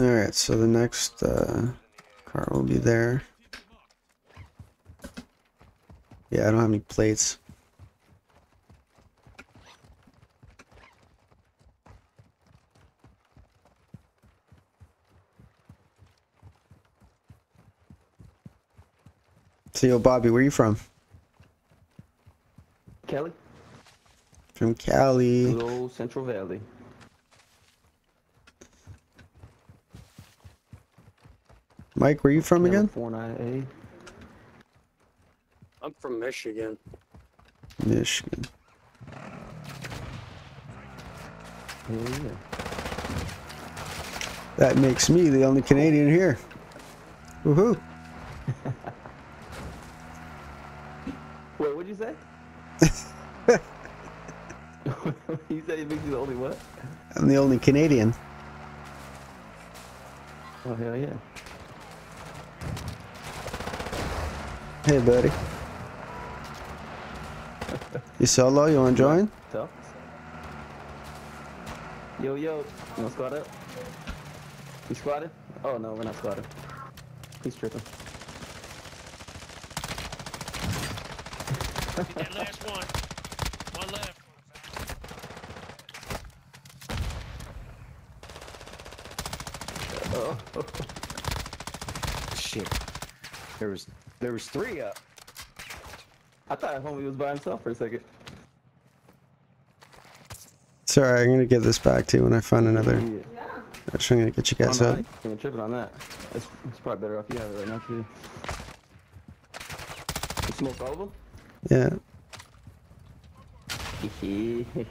Alright, so the next uh, car will be there. Yeah, I don't have any plates. So, yo, Bobby, where you from? Kelly, From Cali. good old Central Valley. Mike, where are you from again? California, I'm from Michigan. Michigan. Yeah. That makes me the only Canadian here. Woohoo! Wait, what'd you say? you said it makes you the only what? I'm the only Canadian. Oh hell yeah. Hey, buddy. You solo? You want to join? Tough. Yo yo, you wanna squat up? You squatted? Oh no, we're not squatted. He's tripping. That last one. One left. Oh, Shit. There was there was three up. I thought homie was by himself for a second. Sorry, I'm gonna give this back to you when I find another. Yeah. Actually, I'm gonna get you guys no, up. I ain't tripping on that. It's, it's probably better off you have it right now too. You smoke all of them? Yeah.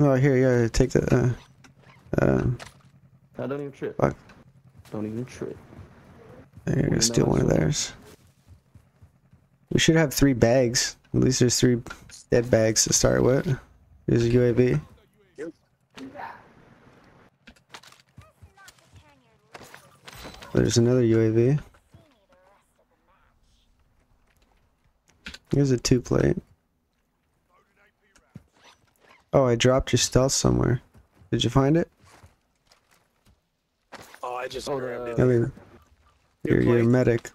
Oh, here, yeah. Take the. Uh, um, I don't even trip. Fuck. Don't even trip. I'm gonna steal one of theirs. We should have three bags. At least there's three dead bags to start with. Here's a UAV. There's another UAV. Here's a two plate. Oh, I dropped your stealth somewhere. Did you find it? I just Oh, grabbed the- it. I mean, you're, you're a medic.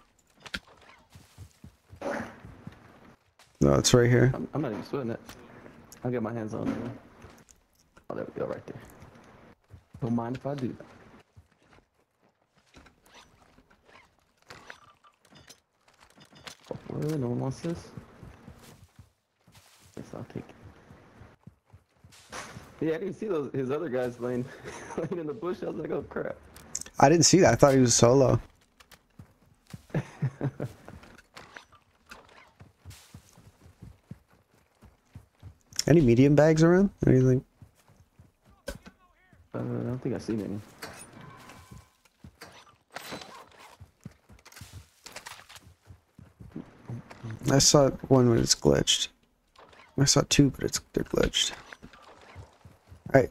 No, it's right here. I'm, I'm not even sweating it. I'll get my hands on it. Oh, there we go, right there. Don't mind if I do. Oh, well, no one wants this. Guess I'll take it. Yeah, I didn't see those his other guys laying, laying in the bush. I was like, oh crap. I didn't see that. I thought he was solo. Any medium bags around? Anything? Uh, I don't think I've seen any. I saw one when it's glitched. I saw two, but it's they're glitched. Alright,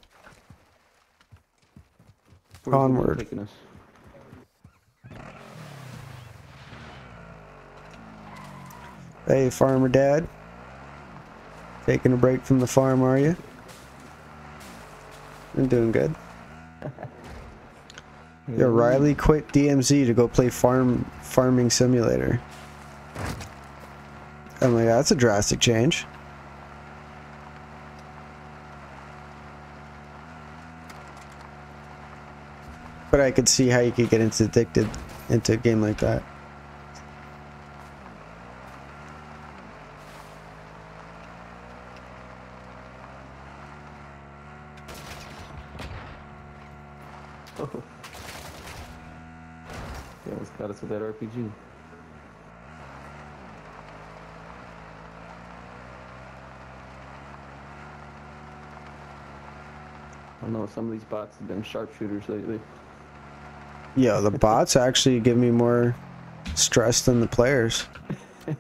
Where's Onward. hey farmer dad. Taking a break from the farm, are you? I'm doing good. Yeah, Riley quit DMZ to go play farm farming simulator. I'm like, that's a drastic change. I could see how you could get into addicted into a game like that. Oh. Yeah, almost got us with that RPG. I don't know some of these bots have been sharpshooters lately. Yo, the bots actually give me more stress than the players.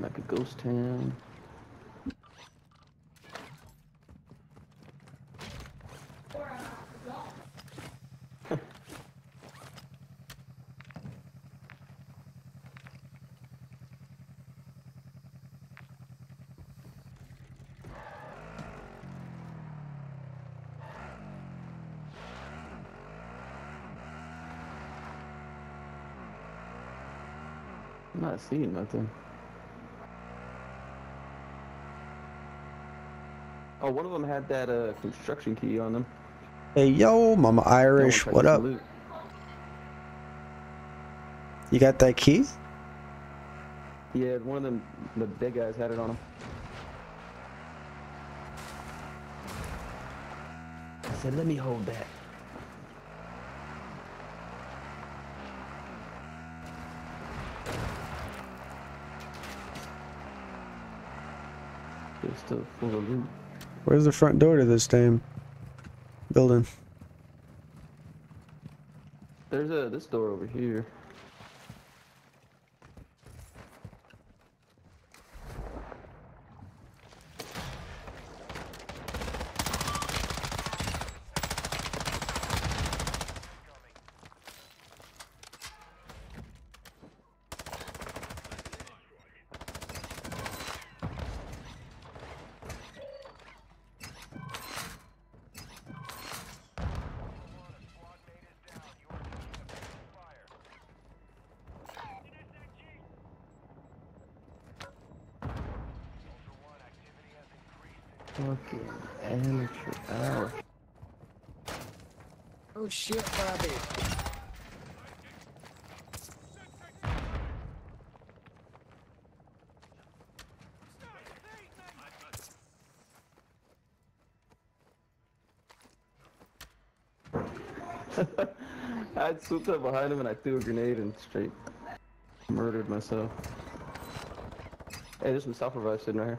like a ghost town. I'm not seeing nothing. Oh, one of them had that uh, construction key on them. Hey yo, Mama Irish, tried what up? loot. You got that key? Yeah, one of them, the big guys had it on him. I said, let me hold that. Still full of loot. Where's the front door to this damn building? There's a this door over here. Fucking amateur hour. Oh. oh shit, Bobby. I swooped up behind him and I threw a grenade and straight murdered myself. Hey, there's some self revive sitting right here.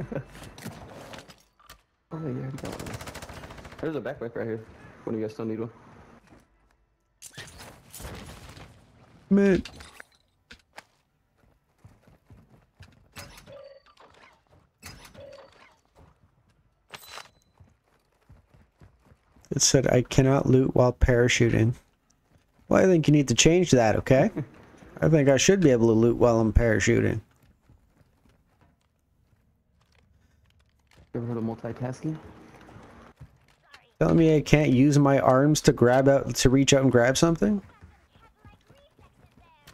Oh, yeah, I got one. There's a backpack right here. When you guys still need one. Man. It said I cannot loot while parachuting. Well, I think you need to change that, okay? I think I should be able to loot while I'm parachuting. You ever heard of multitasking? Telling me I can't use my arms to grab out to reach out and grab something?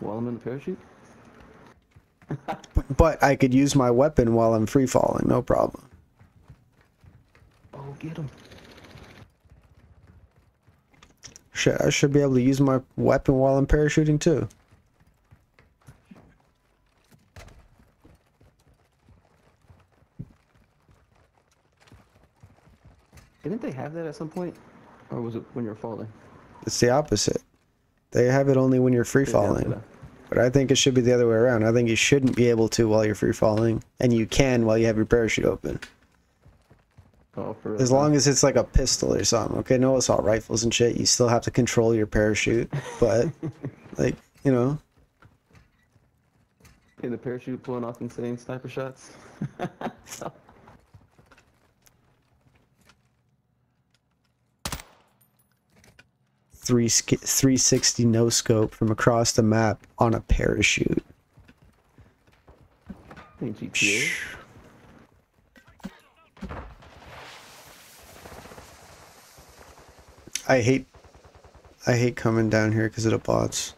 While I'm in the parachute? But I could use my weapon while I'm free falling, no problem. Oh, get him. Shit, I should be able to use my weapon while I'm parachuting too. Didn't they have that at some point? Or was it when you were falling? It's the opposite. They have it only when you're free falling. But I think it should be the other way around. I think you shouldn't be able to while you're free falling, and you can while you have your parachute open. Oh, for real. As long as it's like a pistol or something. Okay, no assault rifles and shit. You still have to control your parachute, but like you know, in the parachute pulling off insane sniper shots. three 360 no scope from across the map on a parachute. I think GTA. I hate I hate coming down here because of the bots.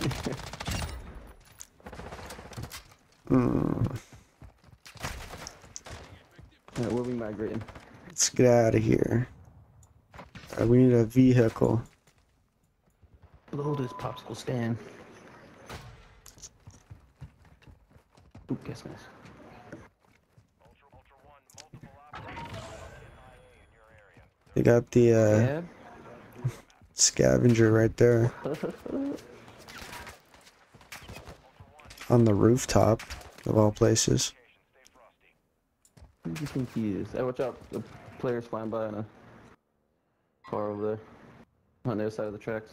Mm, be migrating. let's get out of here. Uh, we need a vehicle. Blow this popsicle stand. Oop, guess nice. Ultra, Ultra One, multiple operators MIA in your area. They got the uh, Yeah. scavenger right there on the rooftop of all places. Who do you think he is? Hey, watch out. The player's flying by in a car over there. On the other side of the tracks.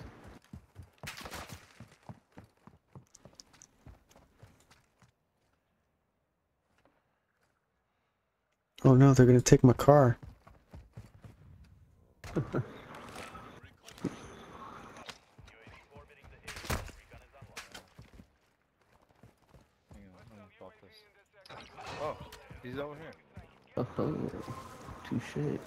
Oh no, they're gonna take my car. Oh, he's over here. Oh, touche.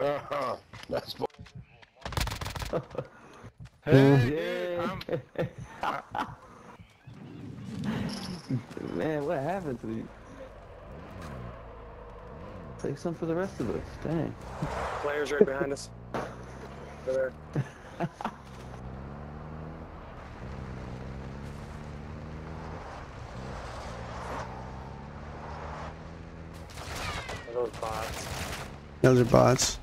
Uh-huh. That's bu- Yeah. hey, I'm, Man, what happened to you? Take some for the rest of us. Dang. Players right behind us. Over there. Are Those bots. Those are bots.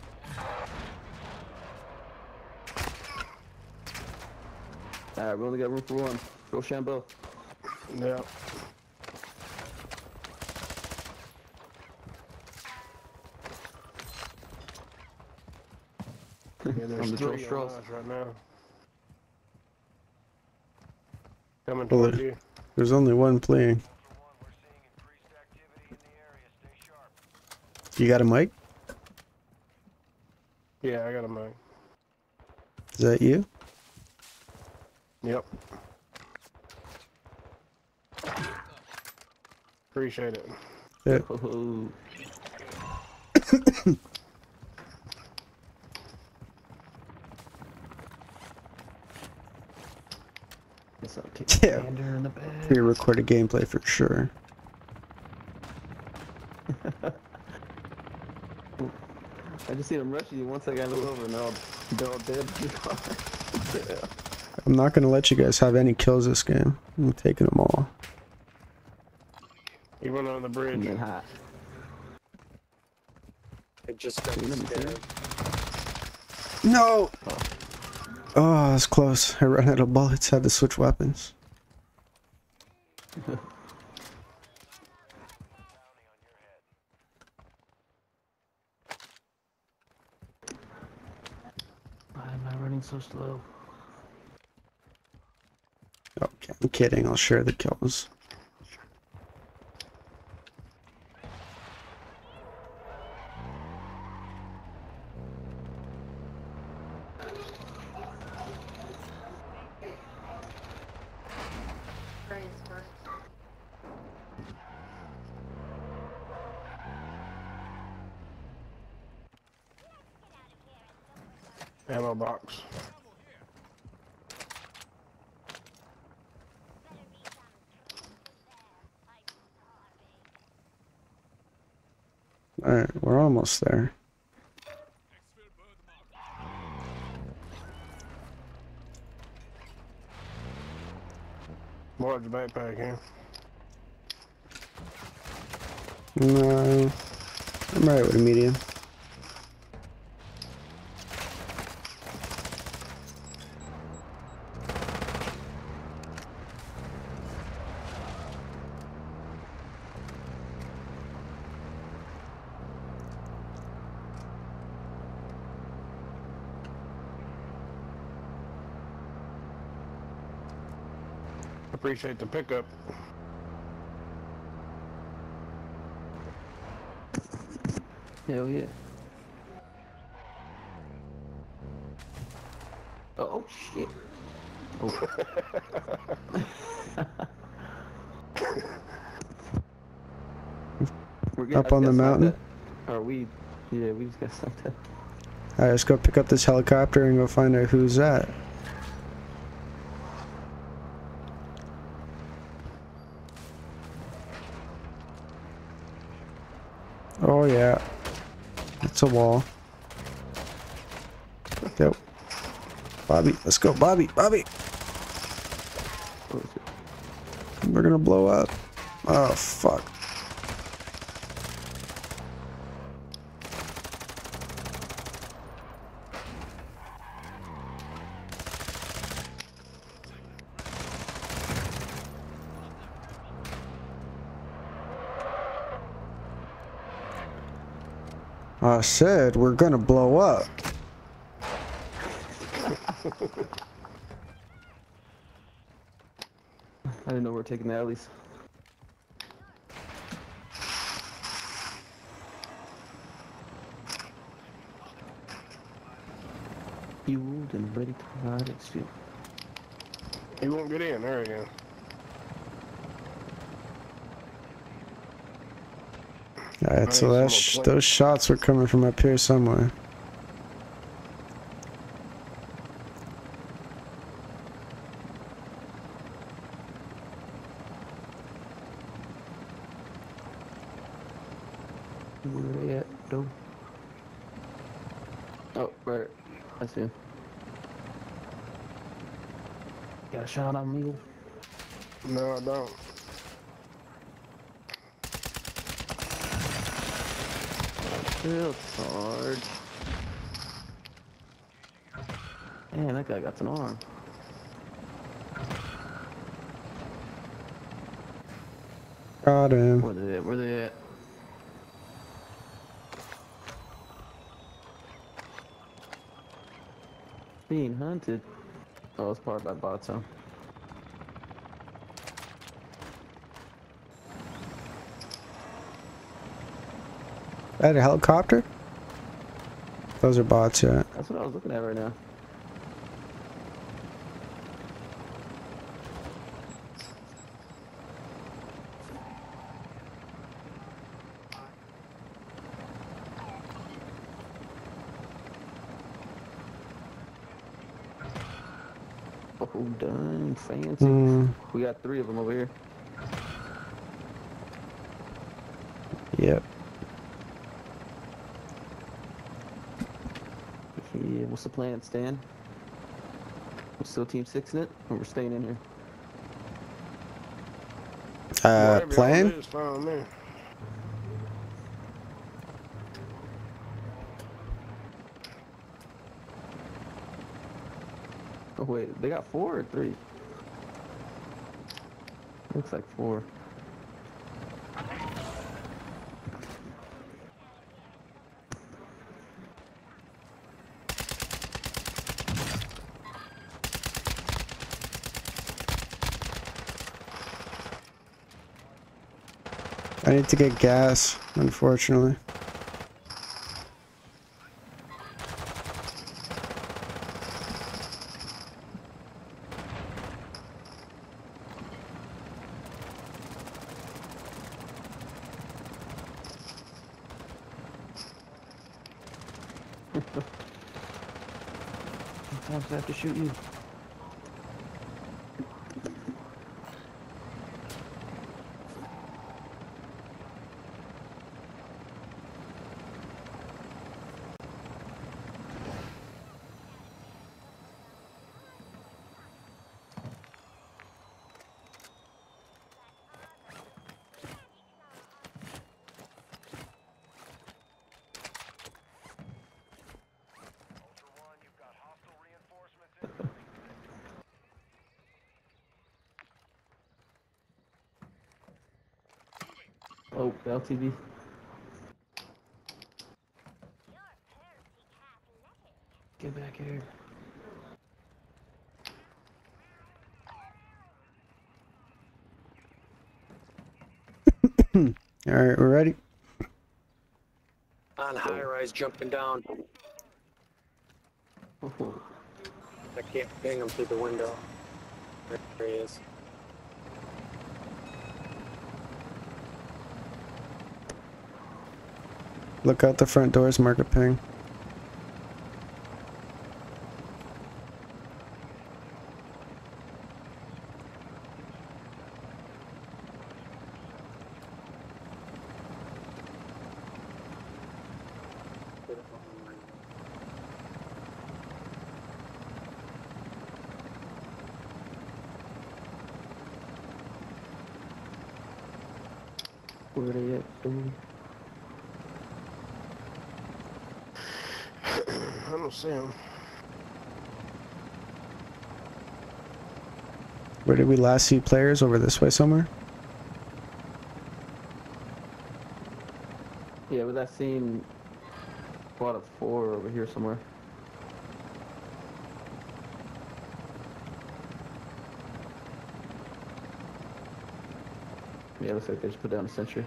Alright, we only got room for one. Go Shambo. yeah. Yeah, there's the three on us right now. Coming Well, towards you. There's only one playing. Ultra One, we're seeing increased activity in the area. Stay sharp. You got a mic? Yeah, I got a mic. Is that you? Yep. Appreciate it. Yeah. Oh, Guess Yeah. a gander in the bag. Pre-recorded gameplay for sure. I just seen them rushing you once I got over and they're all, they're all dead. yeah. I'm not gonna let you guys have any kills this game. I'm taking them all. He went on the And bridge. then hot. It just got Let me see. scared. No. Oh, that's close. I ran out of bullets. Had to switch weapons. Am I running so slow? Okay, I'm kidding. I'll share the kills. Ammo box. All right, there. Large backpack here. No, I'm right with a medium. appreciate the pickup. Hell yeah. Oh shit. Oh. up on the mountain? Are we? Yeah, we just got something. Alright, let's go pick up this helicopter and go find out who's that. A wall. Yep. Bobby, let's go, Bobby, Bobby. We're gonna blow up. Oh fuck. I said we're gonna blow up. I didn't know we were taking the alleys. Fueled and ready to ride at steel. He won't get in. There again. Alright, so sh- those shots were coming from up here somewhere. Where they at, though? Oh, right. I see him. Got a shot on me. No, I don't. Real hard. Man, that guy got an arm. Got him. Where they at? Where they at? Being hunted. Oh, it's part by bots, huh? That a helicopter? Those are bots, yeah. That's what I was looking at right now. Oh, dang, fancy. Hmm. We got three of them over here. Yep. Yeah, what's the plan, Stan? We're still team six in it, or we're staying in here? Uh, Whatever plan? fine. Oh wait, they got four or three? Looks like four. I need to get gas, unfortunately. Oh, LTV. Get back here. Alright, we're ready? On high rise, jumping down. Oh, oh. I can't ping him through the window. There he is. Look out the front doors, market ping. At? Ooh. I don't see him. Where did we last see players? Over this way somewhere? Yeah, but that scene squad of four over here somewhere. Yeah, looks like they just put down a sentry.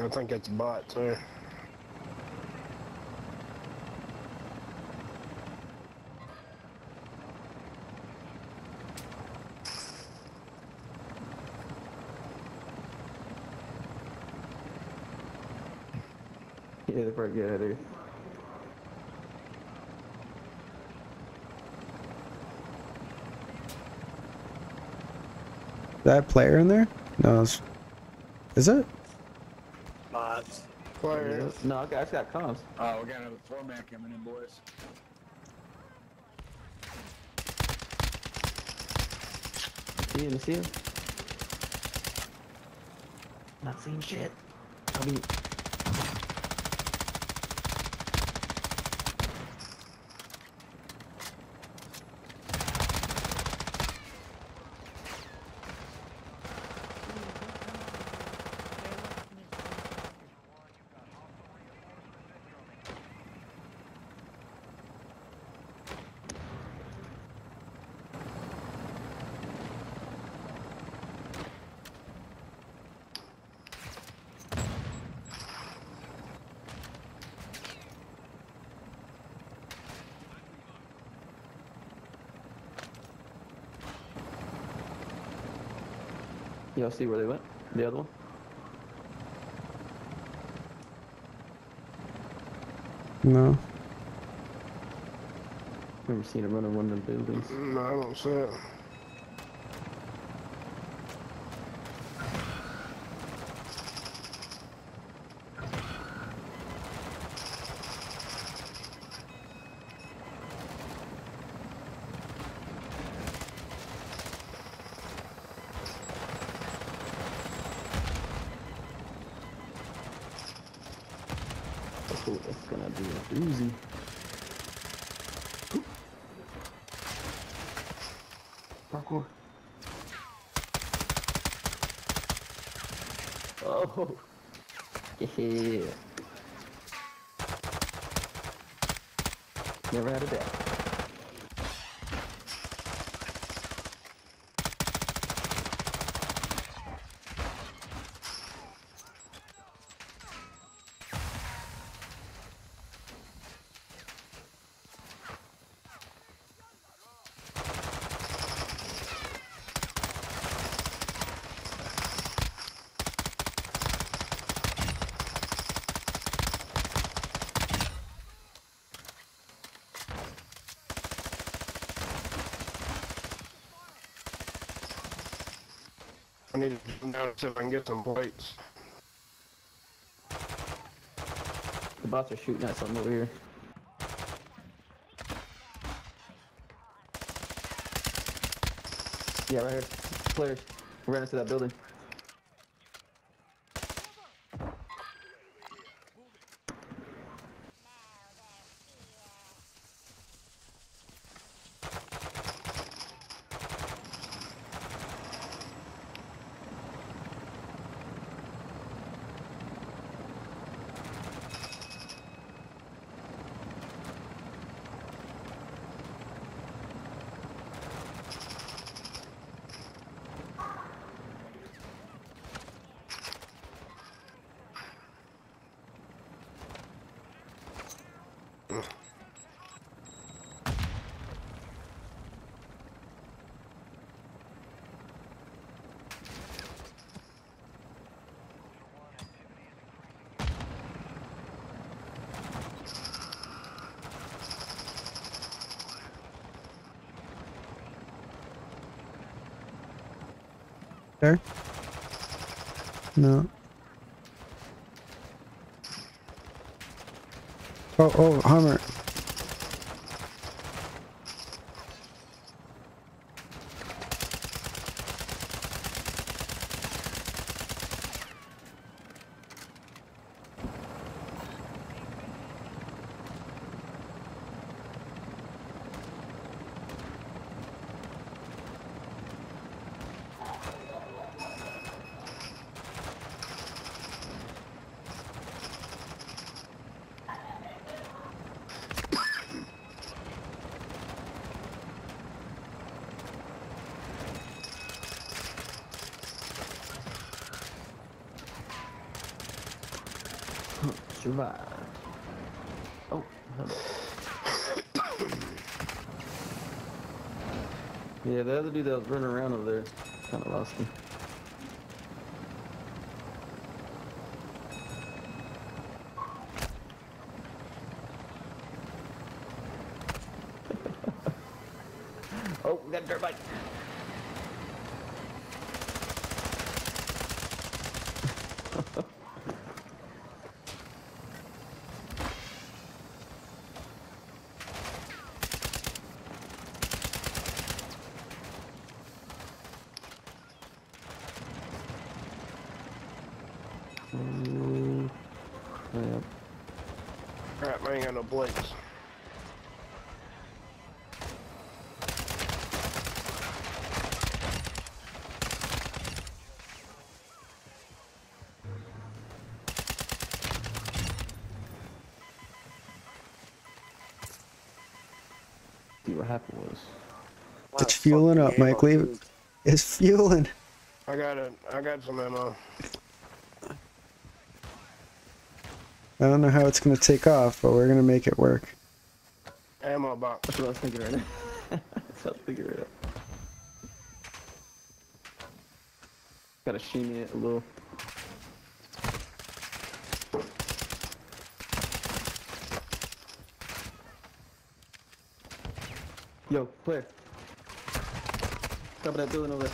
I think that's a bot Yeah, they're probably good. They're, Is that player in there? No, it's... Is it? Mods. Player. no, I got, I just got comms. Oh, we got another four man coming in, boys. See him? See him? Not seeing shit. I mean, y'all see where they went? The other one? No. Remember seeing him running one of the buildings? No, I don't see it. Oh, that's gonna be a doozy. Parkour. Oh. Yeah. Never had a day. I need to come down and see if I can get some plates. The bots are shooting at something over here. Yeah, right here. Players. Ran into that building. There? No. Oh, oh, Hummer. Survive. Oh, yeah, the other dude that was running around over there kind of lost me. Crap, I ain't got no plates. See what happened was. It's fueling up, Mike. Leave it. It's fueling. I got it. I got some ammo. I don't know how it's gonna take off, but we're gonna make it work. Ammo box. That's what I was thinking right now. That's what I was thinking right now. Gotta shimmy it a little. Yo, player. Top of that building over there.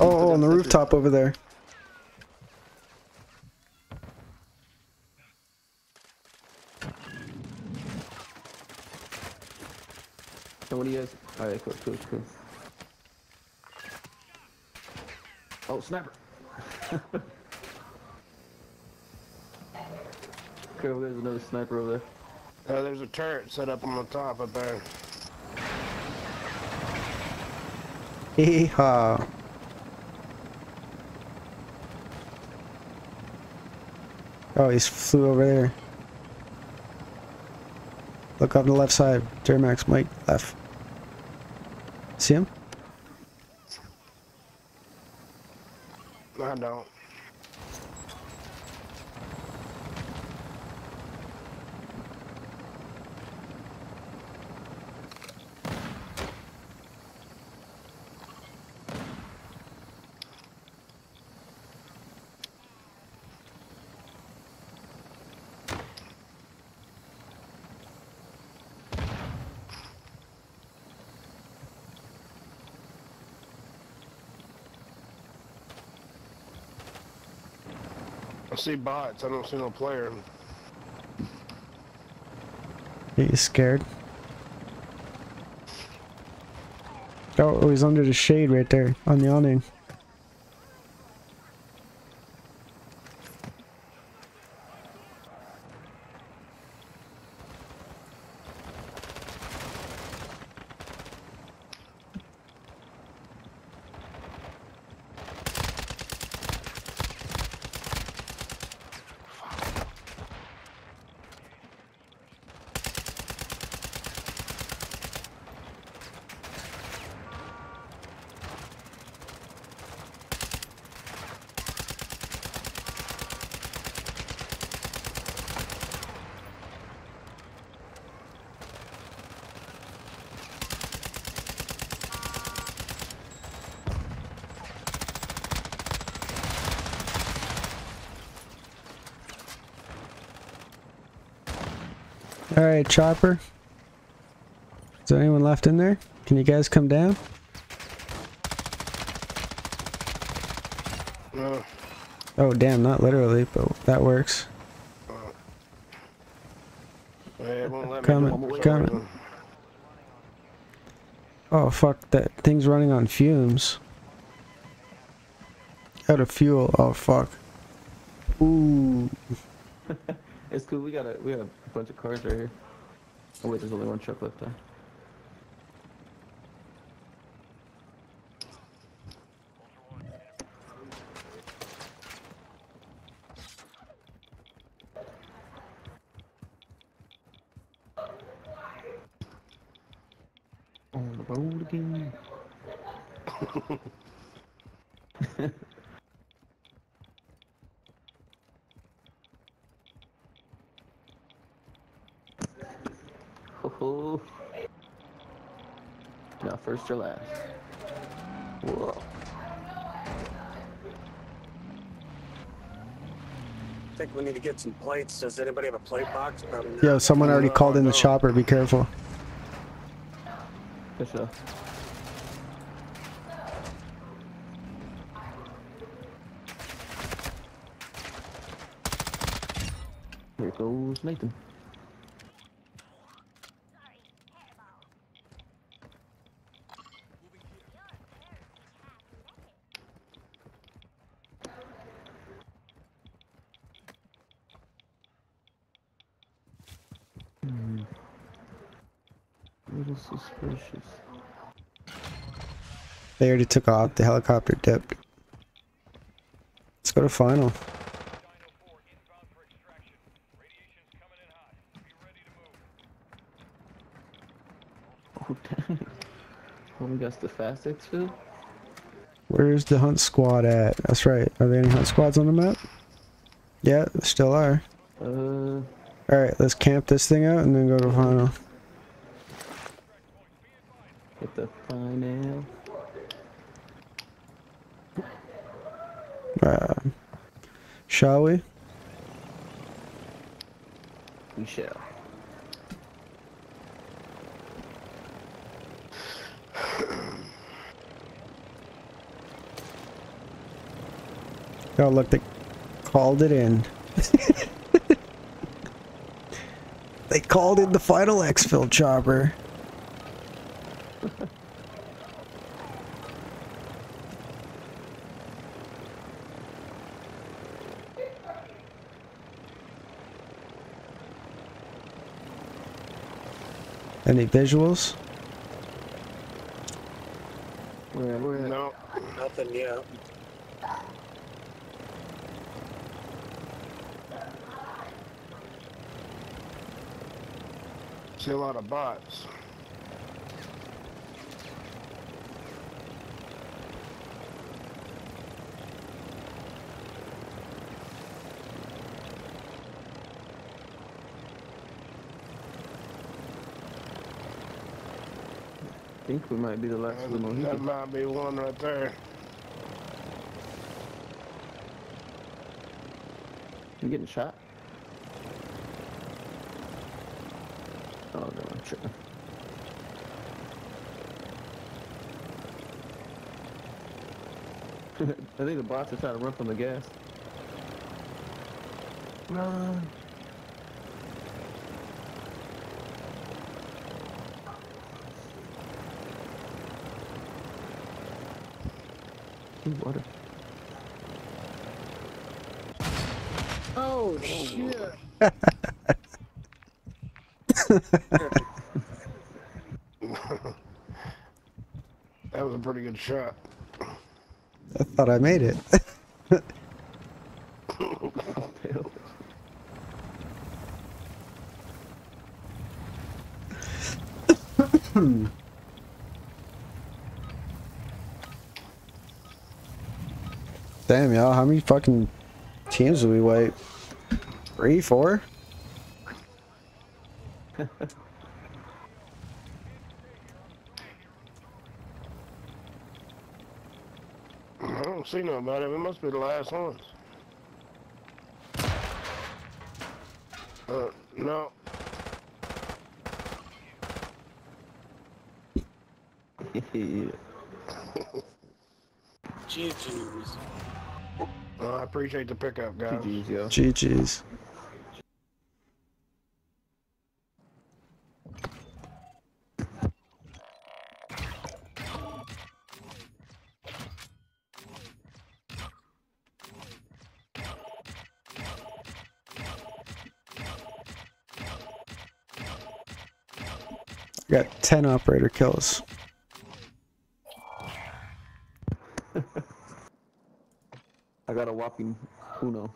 Oh, oh, on the rooftop over there. What do you guys? Alright, cool, cool, cool. Oh, sniper! Cool, there's another sniper over there. Uh, there's a turret set up on the top up there. Hee-haw. Oh, he's flew over there. Look on the left side. Duramax Mike left. See him? I don't. See bots. I don't see no player. He's scared. Oh, oh, he's under the shade right there on the awning. Alright, chopper. Is there anyone left in there? Can you guys come down? Uh, Oh, damn, not literally, but that works. yeah, it won't let Coming, do it for some coming. Oh, fuck, that thing's running on fumes. Out of fuel, oh, fuck. Ooh. It's cool. We got a we got a bunch of cars right here. Oh wait, there's only one truck left. There. On the road again. Oh. Now first last. Whoa. I think we need to get some plates. Does anybody have a plate box? Probably not. Yo, someone already No, called in the uh, no. chopper, be careful. Good show. Here goes Nathan. They already took off, the helicopter dipped. Let's go to final. Dino 4 inbound for extraction. Radiation's coming in hot. Be ready to move. Oh, dang. Oh, we the fast exfil? Where's the hunt squad at? That's right. Are there any hunt squads on the map? Yeah, there still are. Uh, Alright, let's camp this thing out and then go to final. get the final. Uh, shall we? We shall. Oh, look, they called it in. they called in the final exfil chopper. Any visuals? Where, where? No, Nothing yet. see a lot of bots. Think we might be the last of the That might be one right there. You getting shot? Oh no, I'm tripping. I think the bots are trying to run from the gas. Run. Water. Oh, oh shit. That was a pretty good shot. I thought I made it. Damn, y'all, how many fucking teams do we wipe? Three, four? I don't see nobody. It must be the last ones. Uh, no. yeah. GG's. Uh, I appreciate the pickup, guys. GG's, yo. GG's. Got 10 operator kills. Whopping uno.